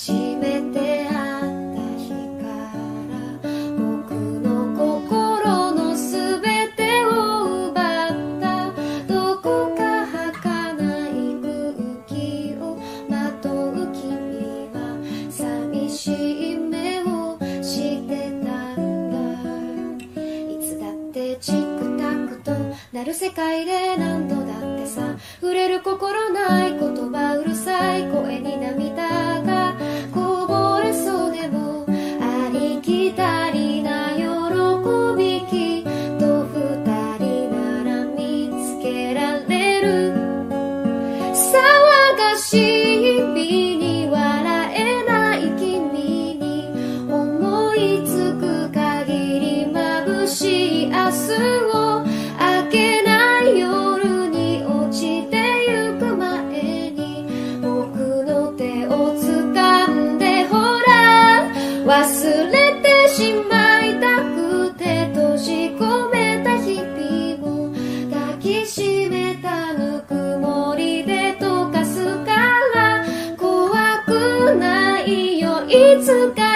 初めて会った。日から僕の心の全てを奪った。どこか儚い空気をまとう君は寂しい目をしてたんだいつだってチクタクとなる世界で何度君に笑えない君に思いつく限り眩しい明日を明けない夜に落ちてゆく前に僕の手を掴んでほら忘れてしまいたくて閉じ込めた日う心。いつか